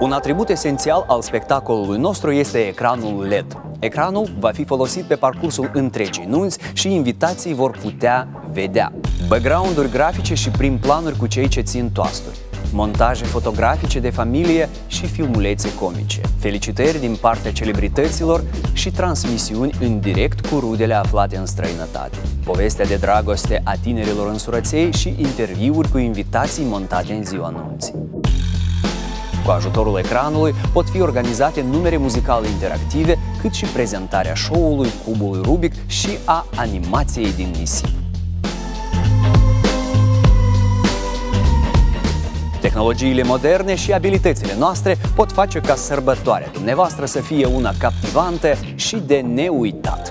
Un atribut esențial al spectacolului nostru este ecranul LED. Ecranul va fi folosit pe parcursul întregii nunți și invitații vor putea vedea background-uri grafice și prim planuri cu cei ce țin toasturi, montaje fotografice de familie și filmulețe comice, felicitări din partea celebrităților și transmisiuni în direct cu rudele aflate în străinătate, povestea de dragoste a tinerilor însurăței și interviuri cu invitații montate în ziua nunții. Cu ajutorul ecranului pot fi organizate numere muzicale interactive, cât și prezentarea show-ului Cubului Rubic și a animației din nisip. Tehnologiile moderne și abilitățile noastre pot face ca sărbătoarea dumneavoastră să fie una captivantă și de neuitat.